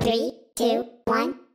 Three, two, one!